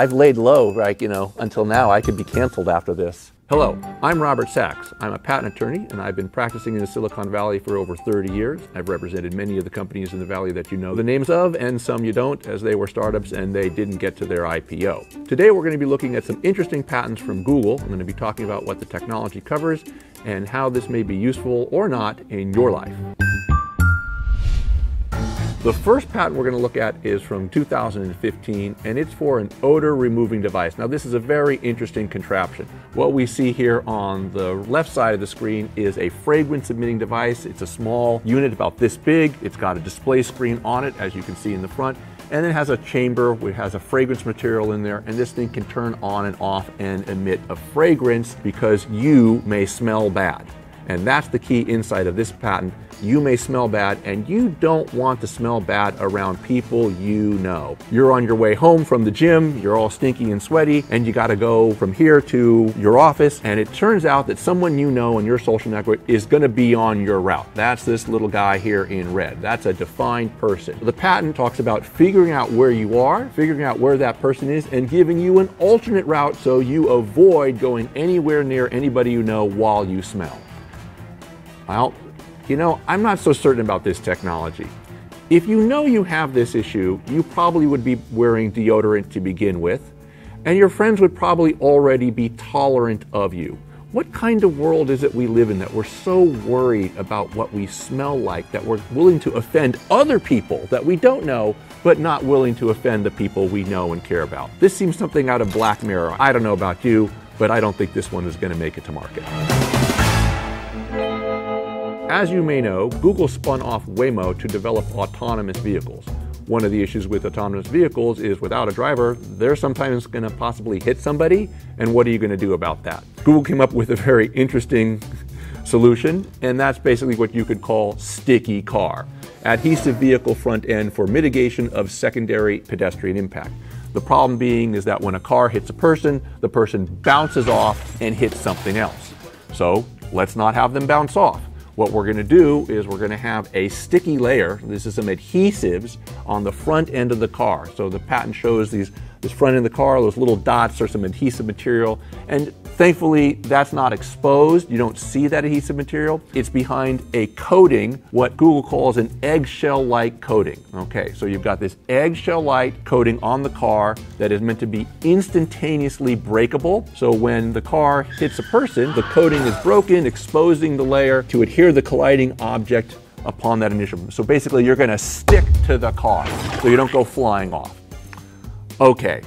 I've laid low, like, you know, until now. I could be canceled after this. Hello, I'm Robert Sachs. I'm a patent attorney and I've been practicing in the Silicon Valley for over 30 years. I've represented many of the companies in the Valley that you know the names of and some you don't as they were startups and they didn't get to their IPO. Today we're going to be looking at some interesting patents from Google. I'm going to be talking about what the technology covers and how this may be useful or not in your life. The first patent we're going to look at is from 2015 and it's for an odor removing device. Now this is a very interesting contraption. What we see here on the left side of the screen is a fragrance emitting device. It's a small unit about this big. It's got a display screen on it as you can see in the front and it has a chamber which has a fragrance material in there and this thing can turn on and off and emit a fragrance because you may smell bad. And that's the key insight of this patent. You may smell bad, and you don't want to smell bad around people you know. You're on your way home from the gym, you're all stinky and sweaty, and you gotta go from here to your office, and it turns out that someone you know in your social network is gonna be on your route. That's this little guy here in red. That's a defined person. The patent talks about figuring out where you are, figuring out where that person is, and giving you an alternate route so you avoid going anywhere near anybody you know while you smell. Well, you know, I'm not so certain about this technology. If you know you have this issue, you probably would be wearing deodorant to begin with, and your friends would probably already be tolerant of you. What kind of world is it we live in that we're so worried about what we smell like that we're willing to offend other people that we don't know, but not willing to offend the people we know and care about? This seems something out of Black Mirror. I don't know about you, but I don't think this one is going to make it to market. As you may know, Google spun off Waymo to develop autonomous vehicles. One of the issues with autonomous vehicles is without a driver, they're sometimes going to possibly hit somebody, and what are you going to do about that? Google came up with a very interesting solution, and that's basically what you could call sticky car. Adhesive vehicle front end for mitigation of secondary pedestrian impact. The problem being is that when a car hits a person, the person bounces off and hits something else. So let's not have them bounce off. What we're going to do is we're going to have a sticky layer. This is some adhesives on the front end of the car. So the patent shows these this front end of the car, those little dots are some adhesive material. And thankfully, that's not exposed. You don't see that adhesive material. It's behind a coating, what Google calls an eggshell-like coating. Okay, so you've got this eggshell-like coating on the car that is meant to be instantaneously breakable. So when the car hits a person, the coating is broken, exposing the layer to adhere the colliding object upon that initial. So basically, you're going to stick to the car so you don't go flying off. Okay,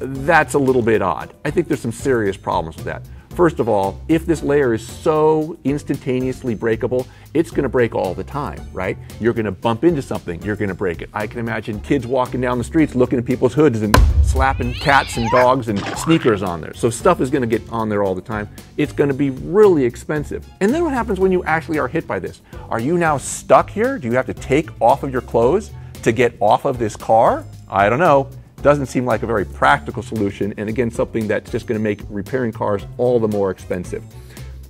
that's a little bit odd. I think there's some serious problems with that. First of all, if this layer is so instantaneously breakable, it's going to break all the time, right? You're going to bump into something, you're going to break it. I can imagine kids walking down the streets looking at people's hoods and slapping cats and dogs and sneakers on there. So stuff is going to get on there all the time. It's going to be really expensive. And then what happens when you actually are hit by this? Are you now stuck here? Do you have to take off of your clothes to get off of this car? I don't know doesn't seem like a very practical solution, and again, something that's just going to make repairing cars all the more expensive.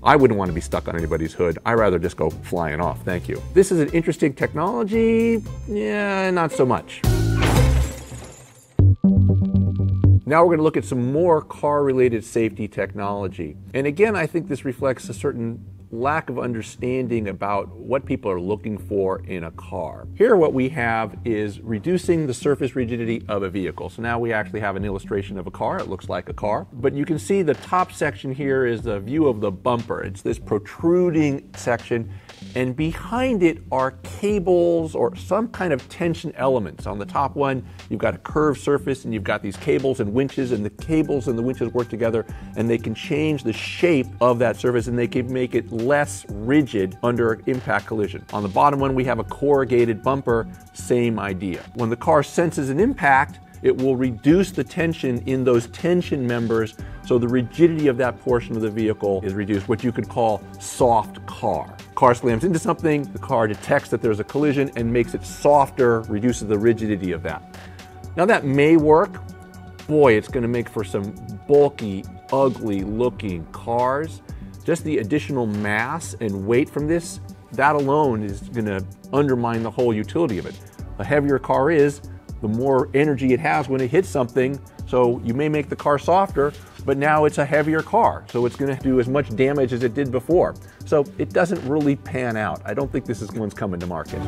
I wouldn't want to be stuck on anybody's hood. I'd rather just go flying off. Thank you. This is an interesting technology. Yeah, not so much. Now we're going to look at some more car related safety technology. And again, I think this reflects a certain lack of understanding about what people are looking for in a car. Here what we have is reducing the surface rigidity of a vehicle. So now we actually have an illustration of a car. It looks like a car. But you can see the top section here is the view of the bumper. It's this protruding section and behind it are cables or some kind of tension elements. On the top one, you've got a curved surface and you've got these cables and winches, and the cables and the winches work together and they can change the shape of that surface and they can make it less rigid under impact collision. On the bottom one, we have a corrugated bumper, same idea. When the car senses an impact, it will reduce the tension in those tension members so the rigidity of that portion of the vehicle is reduced, what you could call soft car. Car slams into something, the car detects that there's a collision and makes it softer, reduces the rigidity of that. Now that may work. Boy, it's going to make for some bulky, ugly looking cars. Just the additional mass and weight from this, that alone is going to undermine the whole utility of it. The heavier a car is, the more energy it has when it hits something, So you may make the car softer, but now it's a heavier car, so it's going to do as much damage as it did before. So it doesn't really pan out. I don't think this is one's coming to market.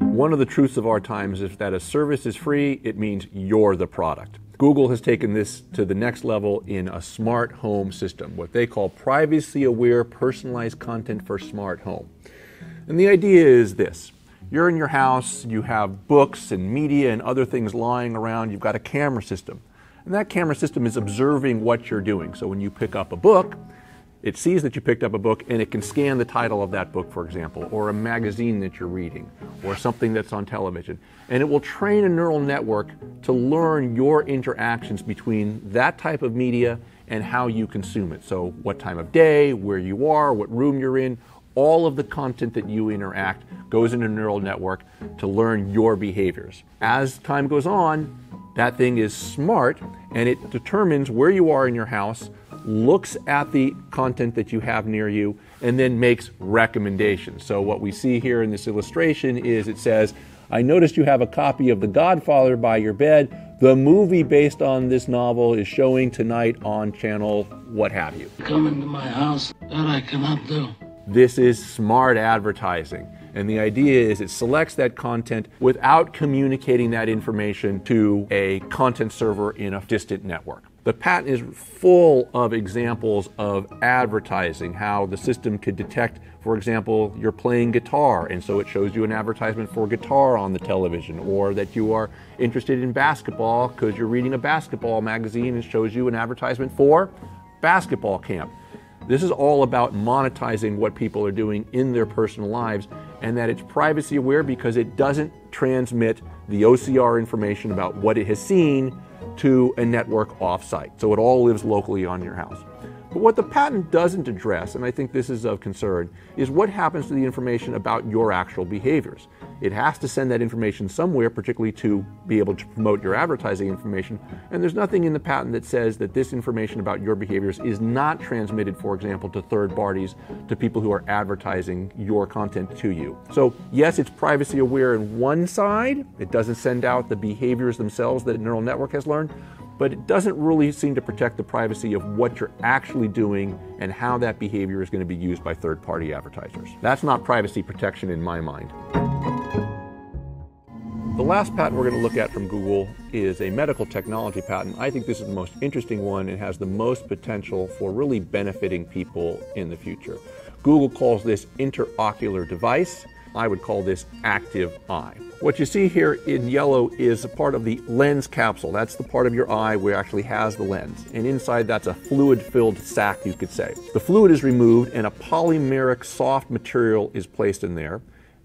One of the truths of our times is that a service is free, it means you're the product. Google has taken this to the next level in a smart home system, what they call privacy aware personalized content for smart home. And the idea is this you're in your house, you have books and media and other things lying around, you've got a camera system. And that camera system is observing what you're doing. So when you pick up a book, it sees that you picked up a book and it can scan the title of that book, for example, or a magazine that you're reading, or something that's on television. And it will train a neural network to learn your interactions between that type of media and how you consume it. So, what time of day, where you are, what room you're in, all of the content that you interact goes into a neural network to learn your behaviors. As time goes on, that thing is smart and it determines where you are in your house looks at the content that you have near you, and then makes recommendations. So, what we see here in this illustration is it says, I noticed you have a copy of The Godfather by your bed. The movie based on this novel is showing tonight on channel what have you. Come into my house, that I cannot do. This is smart advertising. And the idea is it selects that content without communicating that information to a content server in a distant network. The patent is full of examples of advertising, how the system could detect, for example, you're playing guitar, and so it shows you an advertisement for guitar on the television, or that you are interested in basketball because you're reading a basketball magazine and shows you an advertisement for basketball camp. This is all about monetizing what people are doing in their personal lives and that it's privacy aware because it doesn't transmit the OCR information about what it has seen to a network offsite. So it all lives locally on your house. But what the patent doesn't address, and I think this is of concern, is what happens to the information about your actual behaviors. It has to send that information somewhere, particularly to be able to promote your advertising information. And there's nothing in the patent that says that this information about your behaviors is not transmitted, for example, to third parties, to people who are advertising your content to you. So, yes, it's privacy aware in one side. It doesn't send out the behaviors themselves that a neural network has learned, but it doesn't really seem to protect the privacy of what you're actually doing and how that behavior is going to be used by third party advertisers. That's not privacy protection in my mind. The last patent we're going to look at from Google is a medical technology patent. I think this is the most interesting one and has the most potential for really benefiting people in the future. Google calls this intraocular device. I would call this active eye. What you see here in yellow is a part of the lens capsule. That's the part of your eye where actually has the lens. And inside that's a fluid filled sac, you could say. The fluid is removed and a polymeric soft material is placed in there,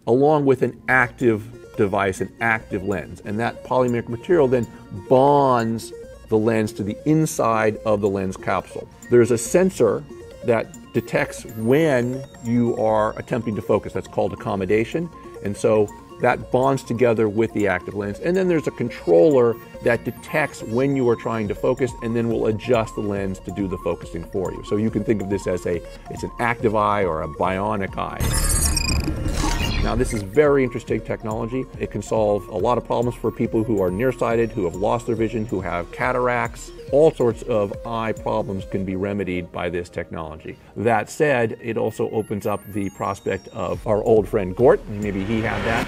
along with an active device an active lens. And that polymeric material then bonds the lens to the inside of the lens capsule. There's a sensor that detects when you are attempting to focus. That's called accommodation. And so that bonds together with the active lens. And then there's a controller that detects when you are trying to focus and then will adjust the lens to do the focusing for you. So you can think of this as a it's an active eye or a bionic eye. Now, this is very interesting technology. It can solve a lot of problems for people who are nearsighted, who have lost their vision, who have cataracts. All sorts of eye problems can be remedied by this technology. That said, it also opens up the prospect of our old friend Gort. Maybe he had that.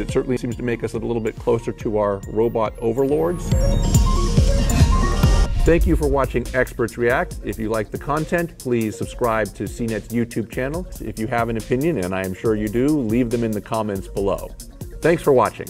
It certainly seems to make us a little bit closer to our robot overlords. Thank you for watching Experts React. If you like the content, please subscribe to CNET's YouTube channel. If you have an opinion, and I am sure you do, leave them in the comments below. Thanks for watching.